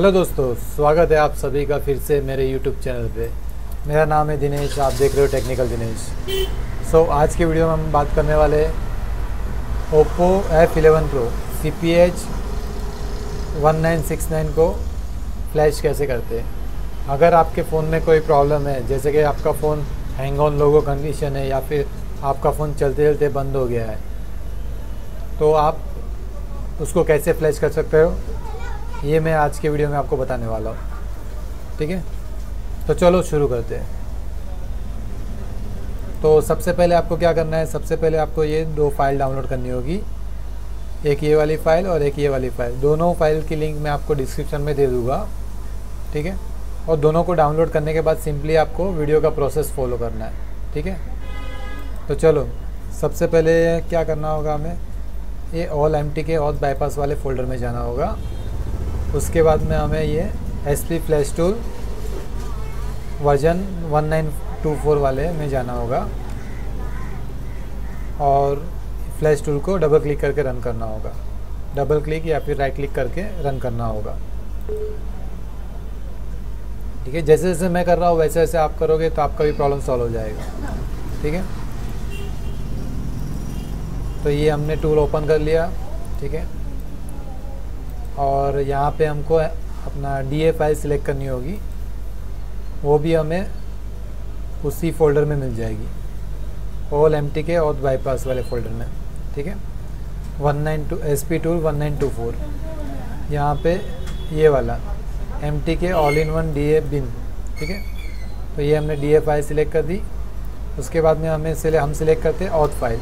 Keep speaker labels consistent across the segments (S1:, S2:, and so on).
S1: Hello दोस्तों स्वागत है आप सभी का फिर से मेरे यूट्यूब चैनल पे। मेरा नाम है दिनेश आप देख रहे हो टेक्निकल दिनेश। सो so, आज के वीडियो में हम बात करने वाले Oppo F eleven pro C P H one nine six nine को फ्लैश कैसे करते हैं? अगर आपके फ़ोन में कोई प्रॉब्लम है जैसे कि आपका phone hang on logo condition है या फिर आपका फ़ोन चलते चलते बंद हो गया है तो आप उसको कैसे फ्लैश कर सकते हो? ये मैं आज के वीडियो में आपको बताने वाला हूँ। ठीक है? तो चलो शुरू करते हैं। तो सबसे पहले आपको क्या करना है? सबसे पहले आपको ये दो फ़ाइल डाउनलोड करनी होगी। एक ये वाली फ़ाइल और एक ये वाली फ़ाइल। दोनों फ़ाइल की लिंक मैं आपको डिस्क्रिप्शन में दे दूँगा। ठीक है? और दोनों को डाउनलोड करने के बाद सिंपली आपको वीडियो का प्रोसेस फॉलो करना है। ठीक है? तो चलो, सबसे पहले क्या करना होगा हमें? ये ऑल एमटी के और बाईपास वाले फ़ोल्डर में जाना होगा। उसके बाद में हमें ये S P flash tool version 1924 वाले में जाना होगा। और फ्लैश टूल को डबल क्लिक करके रन करना होगा। डबल क्लिक या फिर राइट क्लिक करके रन करना होगा। ठीक है? जैसे जैसे मैं कर रहा हूँ, वैसे वैसे आप करोगे तो आपका भी प्रॉब्लम सॉल्व हो जाएगा। ठीक है? तो ये हमने टूल ओपन कर लिया। ठीक है? और यहाँ पे हमको अपना डी ए फ़ाइल सिलेक्ट करनी होगी। वो भी हमें उसी फोल्डर में मिल जाएगी। ऑल एम टी के और बाईपास वाले फोल्डर में ठीक है? One nine two S P tool one nine two four यहाँ पे ये वाला M T K all in one D A bin ठीक है? तो ये हमने डी ए फ़ाइल सिलेक्ट कर दी। उसके बाद में हमें सिले, हम सिलेक्ट करते हैं ऑथ फ़ाइल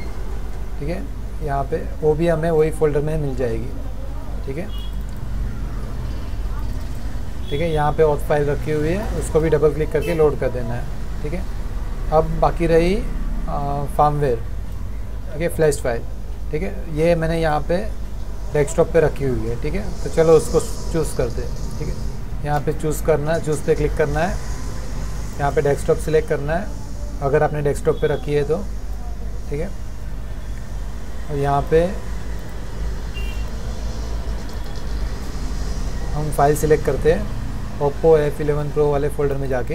S1: ठीक है? यहाँ पे वो भी हमें वही फोल्डर में मिल जाएगी ठीक है? ठीक है, यहाँ पे ऑथ फ़ाइल रखी हुई है, उसको भी डबल क्लिक करके लोड कर देना है, ठीक है? अब बाकी रही फार्मवेयर ठीक है फ्लैश फ़ाइल ठीक है? ये मैंने यहाँ पे डेस्कटॉप पे रखी हुई है, ठीक है? तो चलो उसको चूज़ करते हैं, ठीक है? यहाँ पे चूज़ करना है चूज़ पे क्लिक करना है, यहाँ पे डेस्कटॉप सिलेक्ट करना है, अगर आपने डेस्कटॉप पे रखी है तो ठीक है? और यहाँ पे हम फ़ाइल सिलेक्ट करते हैं। ओप्पो एफ़ इलेवन प्रो वाले फ़ोल्डर में जाके,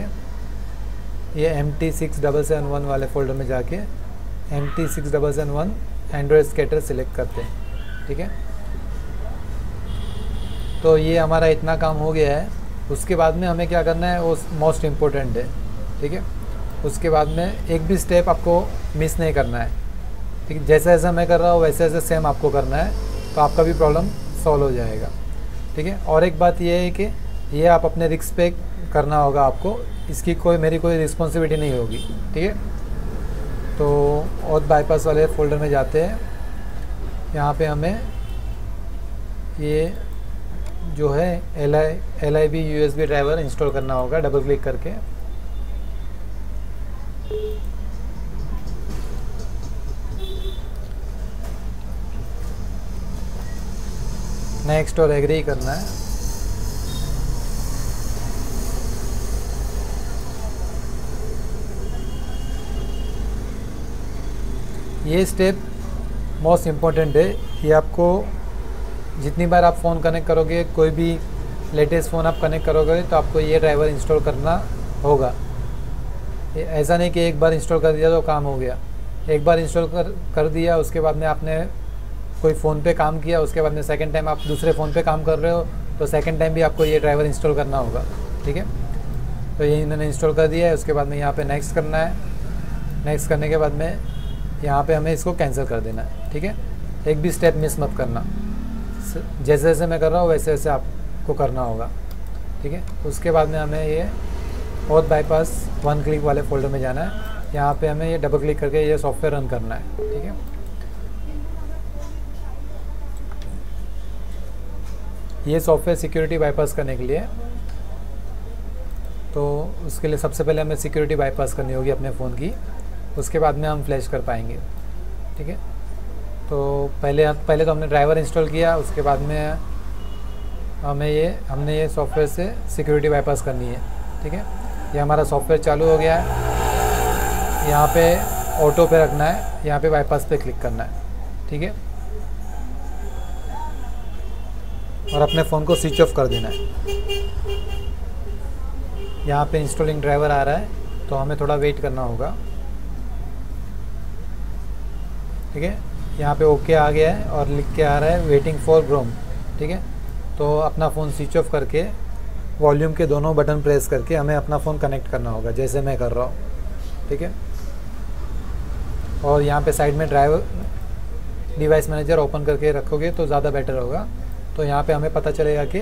S1: ये M T six double seven one वाले फ़ोल्डर में जाके M T six double seven one android scatter select करते हैं, ठीक है? तो ये हमारा इतना काम हो गया है। उसके बाद में हमें क्या करना है, वो मोस्ट इम्पोर्टेंट है, ठीक है? उसके बाद में एक भी स्टेप आपको मिस नहीं करना है, ठीक है? जैसा जैसा मैं कर रहा हूँ, वैसे वैसे सेम आपको करना है तो आपका भी प्रॉब्लम सॉल्व हो जाएगा, ठीक है? और एक बात ये है कि ये आप अपने रिक्स पे करना होगा आपको। इसकी कोई, मेरी कोई रिस्पॉन्सिबिलिटी नहीं होगी, ठीक है? तो और बाईपास वाले फोल्डर में जाते हैं। यहाँ पे हमें ये जो है L I L I B U S B driver install करना होगा डबल क्लिक करके। नेक्स्ट और एग्री करना है। ये स्टेप मोस्ट इंपॉर्टेंट है ये आपको जितनी बार आप फ़ोन कनेक्ट करोगे, कोई भी लेटेस्ट फ़ोन आप कनेक्ट करोगे तो आपको ये ड्राइवर इंस्टॉल करना होगा। ऐसा नहीं कि एक बार इंस्टॉल कर दिया तो काम हो गया। एक बार इंस्टॉल कर कर दिया, उसके बाद में आपने कोई फ़ोन पे काम किया, उसके बाद में सेकंड टाइम आप दूसरे फ़ोन पे काम कर रहे हो तो सेकंड टाइम भी आपको ये ड्राइवर इंस्टॉल करना होगा। ठीक है? तो ये इन्होंने इंस्टॉल कर दिया है, उसके बाद में यहाँ पे नेक्स्ट करना है। नेक्स्ट करने के बाद में यहाँ पे हमें इसको कैंसिल कर देना है, ठीक है? एक भी स्टेप मिस मत करना। जैसे जैसे मैं कर रहा हूँ, वैसे वैसे आपको करना होगा, ठीक है? उसके बाद में हमें ये और बाईपास वन क्लिक वाले फोल्डर में जाना है। यहाँ पे हमें ये डबल क्लिक करके ये सॉफ्टवेयर रन करना है, ठीक है? ये सॉफ्टवेयर सिक्योरिटी बाईपास करने के लिए। तो उसके लिए सबसे पहले हमें सिक्योरिटी बाईपास करनी होगी अपने फ़ोन की। उसके बाद में हम फ्लैश कर पाएँगे। ठीक है? तो पहले पहले तो हमने ड्राइवर इंस्टॉल किया, उसके बाद में हमें ये, हमने ये सॉफ्टवेयर से सिक्योरिटी बाईपास करनी है। ठीक है? ये हमारा सॉफ्टवेयर चालू हो गया है। यहाँ पे ऑटो पे रखना है, यहाँ पे बाईपास पे क्लिक करना है। ठीक है? और अपने फ़ोन को स्विच ऑफ़ कर देना है। यहाँ पे इंस्टॉलिंग ड्राइवर आ रहा है तो हमें थोड़ा वेट करना होगा। ठीक है? यहाँ पे ओके आ गया है और लिख के आ रहा है वेटिंग फॉर ग्रोम ठीक है? तो अपना फ़ोन स्विच ऑफ़ करके वॉल्यूम के दोनों बटन प्रेस करके हमें अपना फ़ोन कनेक्ट करना होगा, जैसे मैं कर रहा हूँ, ठीक है? और यहाँ पे साइड में ड्राइवर डिवाइस मैनेजर ओपन करके रखोगे तो ज़्यादा बेटर होगा। तो यहाँ पे हमें पता चलेगा कि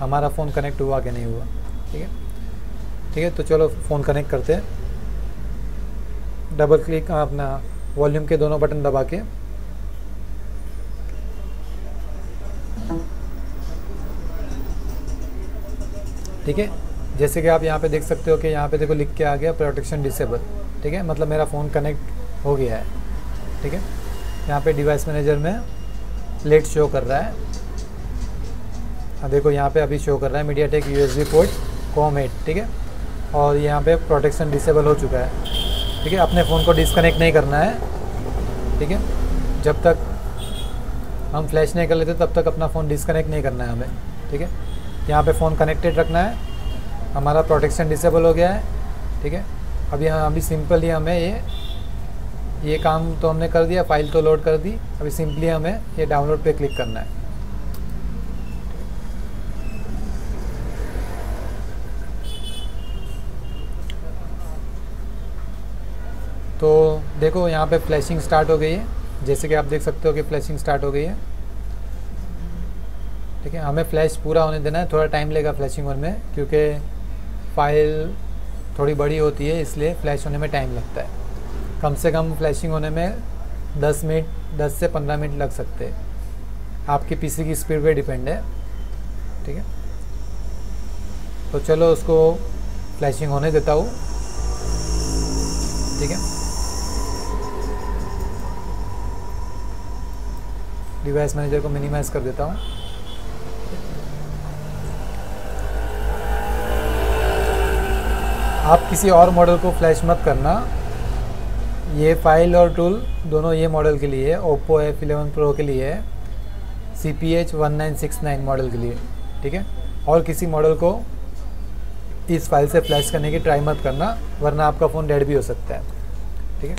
S1: हमारा फ़ोन कनेक्ट हुआ कि नहीं हुआ, ठीक है? ठीक है तो चलो फ़ोन कनेक्ट करते हैं। डबल क्लिक अपना वॉल्यूम के दोनों बटन दबा के। ठीक है? जैसे कि आप यहाँ पे देख सकते हो कि यहाँ पे देखो लिख के आ गया प्रोटेक्शन डिसेबल ठीक है? मतलब मेरा फ़ोन कनेक्ट हो गया है। ठीक है? यहाँ पे डिवाइस मैनेजर में लेट शो कर रहा है। देखो यहाँ पे अभी शो कर रहा है MediaTek U port com eight ठीक है? और यहाँ पे प्रोटेक्शन डिसेबल हो चुका है। ठीक है, अपने फ़ोन को डिसकनेक्ट नहीं करना है, ठीक है? जब तक हम फ्लैश नहीं कर लेते, तब तक अपना फ़ोन डिसकनेक्ट नहीं करना है हमें, ठीक है? यहाँ पे फ़ोन कनेक्टेड रखना है, हमारा प्रोटेक्शन डिसेबल हो गया है, ठीक है? अभी हाँ अभी सिंपली हमें ये ये काम तो हमने कर दिया फ़ाइल तो लोड कर दी, अभी सिंपली हमें ये डाउनलोड पे क्लिक करना है। तो देखो, यहाँ पे फ्लैशिंग स्टार्ट हो गई है। जैसे कि आप देख सकते हो कि फ्लैशिंग स्टार्ट हो गई है। ठीक है, हमें फ्लैश पूरा होने देना है। थोड़ा टाइम लेगा फ्लैशिंग होने में, क्योंकि फ़ाइल थोड़ी बड़ी होती है, इसलिए फ्लैश होने में टाइम लगता है। कम से कम फ्लैशिंग होने में 10 मिनट 10 से 15 मिनट लग सकते हैं। आपकी पीसी की स्पीड पे डिपेंड है। ठीक है? तो चलो, उसको फ्लैशिंग होने देता हूँ। ठीक है? डिवाइस मैनेजर को मिनिमाइज कर देता हूँ। आप किसी और मॉडल को फ्लैश मत करना। ये फ़ाइल और टूल दोनों ये मॉडल के लिए है ओप्पो एफ़ इलेवन प्रो के लिए है C P H one nine six nine model के लिए, ठीक है? और किसी मॉडल को इस फ़ाइल से फ्लैश करने की ट्राई मत करना, वरना आपका फ़ोन डेड भी हो सकता है, ठीक है?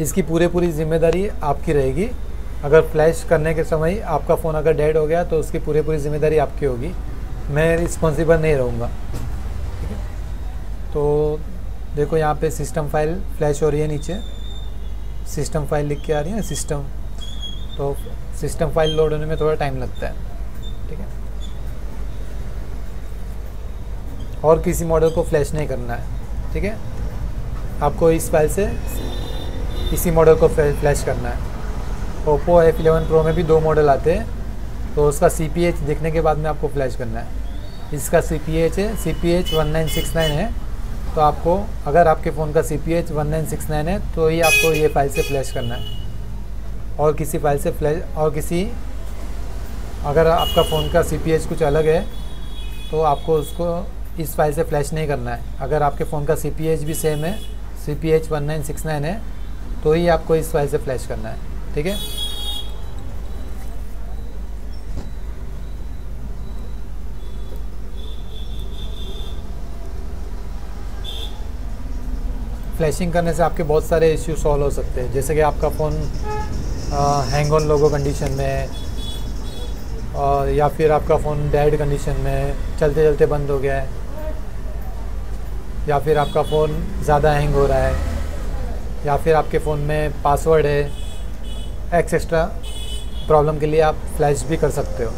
S1: इसकी पूरे पूरी ज़िम्मेदारी आपकी रहेगी। अगर फ्लैश करने के समय आपका फ़ोन अगर डेड हो गया तो उसकी पूरी पूरी ज़िम्मेदारी आपकी होगी। मैं रिस्पॉन्सिबल नहीं रहूँगा। ठीक है? तो देखो यहाँ पे सिस्टम फ़ाइल फ्लैश हो रही है नीचे। सिस्टम फ़ाइल लिख के आ रही है सिस्टम तो सिस्टम फ़ाइल लोड होने में थोड़ा टाइम लगता है। ठीक है? और किसी मॉडल को फ्लैश नहीं करना है। ठीक है? आपको इस फ़ाइल से इसी मॉडल को फ्लैश करना है। ओप्पो एफ़ इलेवन प्रो में भी दो मॉडल आते हैं तो उसका सी पी एच देखने के बाद में आपको फ्लैश करना है। इसका सी पी एच है C P H one nine six nine है तो आपको, अगर आपके फ़ोन का C P H one nine six nine है तो ही आपको ये फ़ाइल से फ्लैश करना है। और किसी फ़ाइल से फ्लैश और किसी, अगर आपका फ़ोन का सी पी एच कुछ अलग है तो आपको उसको इस फ़ाइल से फ्लैश नहीं करना है। अगर आपके फ़ोन का सी पी एच भी सेम है C P H one nine six nine है तो ही आपको इस फ़ाइल से फ्लैश करना है। ठीक है? फ्लैशिंग करने से आपके बहुत सारे इश्यू सॉल्व हो सकते हैं। जैसे कि आपका phone hang on logo condition में और या फिर आपका फ़ोन डेड कंडीशन में, चलते चलते बंद हो गया है। या फिर आपका फ़ोन ज़्यादा हैंग हो रहा है। या फिर आपके फ़ोन में पासवर्ड है। एक्सेट्रा प्रॉब्लम के लिए आप फ्लैश भी कर सकते हो,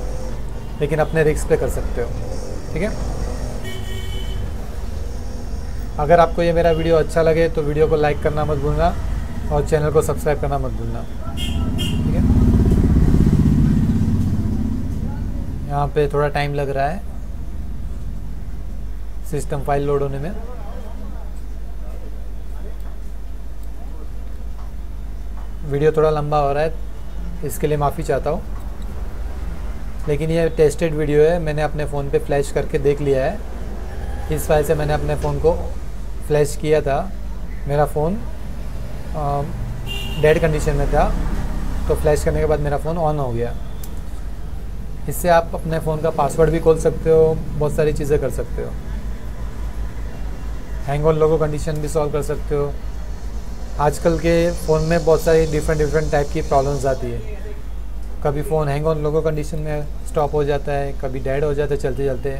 S1: लेकिन अपने रिक्स पे कर सकते हो, ठीक है? अगर आपको ये मेरा वीडियो अच्छा लगे तो वीडियो को लाइक करना मत भूलना और चैनल को सब्सक्राइब करना मत भूलना, ठीक है? यहाँ पे थोड़ा टाइम लग रहा है सिस्टम फ़ाइल लोड होने में। वीडियो थोड़ा लंबा हो रहा है, इसके लिए माफ़ी चाहता हूँ। लेकिन ये टेस्टेड वीडियो है, मैंने अपने फ़ोन पे फ्लैश करके देख लिया है। इस वजह से मैंने अपने फ़ोन को फ्लैश किया था, मेरा फ़ोन डेड कंडीशन में था तो फ्लैश करने के बाद मेरा फ़ोन ऑन हो गया। इससे आप अपने फ़ोन का पासवर्ड भी खोल सकते हो, बहुत सारी चीज़ें कर सकते हो। हैंग ऑन लोगो कंडीशन भी सॉल्व कर सकते हो। आजकल के फ़ोन में बहुत सारी डिफरेंट डिफरेंट टाइप की प्रॉब्लम्स आती है। कभी phone hang on logo condition में स्टॉप हो जाता है, कभी डेड हो जाता है चलते चलते।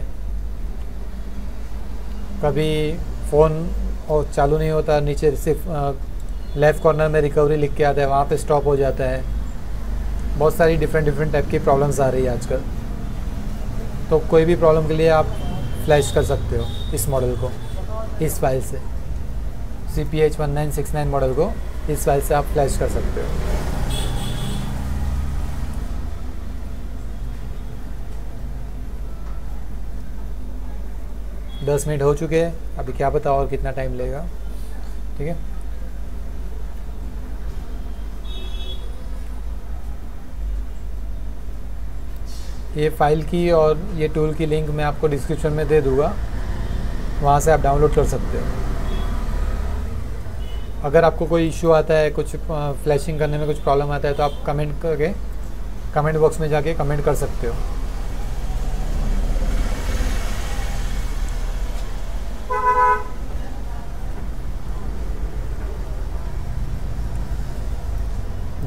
S1: कभी फ़ोन और चालू नहीं होता, नीचे सिर्फ़ लेफ़्ट कॉर्नर में रिकवरी लिख के आता है, वहाँ पे स्टॉप हो जाता है। बहुत सारी डिफरेंट डिफरेंट टाइप की प्रॉब्लम्स आ रही है आजकल। तो कोई भी प्रॉब्लम के लिए आप फ्लैश कर सकते हो इस मॉडल को, इस फ़ाइल से। C P H one nine six nine model को इस फ़ाइल से आप फ्लैश कर सकते हो। दस मिनट हो चुके हैं। अभी क्या पता और कितना टाइम लेगा। ठीक है? ये फ़ाइल की और ये टूल की लिंक मैं आपको डिस्क्रिप्शन में दे दूँगा। वहाँ से आप डाउनलोड कर सकते हो। अगर आपको कोई इशू आता है कुछ फ्लैशिंग करने में कुछ प्रॉब्लम आता है तो आप कमेंट करके कमेंट बॉक्स में जाके कमेंट कर सकते हो।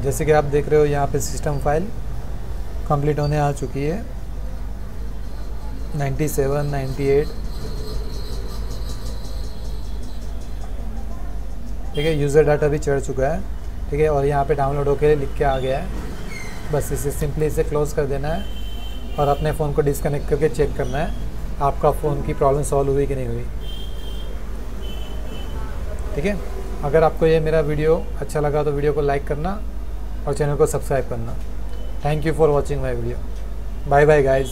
S1: जैसे कि आप देख रहे हो यहाँ पे सिस्टम फ़ाइल कंप्लीट होने आ चुकी है। 97, 98 ठीक है यूज़र डाटा भी चढ़ चुका है, ठीक है, और यहाँ पे डाउनलोड होकर लिख के आ गया है। बस इसे सिंपली इसे क्लोज़ कर देना है और अपने फ़ोन को डिसकनेक्ट करके चेक करना है, आपका फ़ोन की प्रॉब्लम सॉल्व हुई कि नहीं हुई। ठीक है, अगर आपको ये मेरा वीडियो अच्छा लगा तो वीडियो को लाइक करना और चैनल को सब्सक्राइब करना। Thank you for watching my video bye bye guys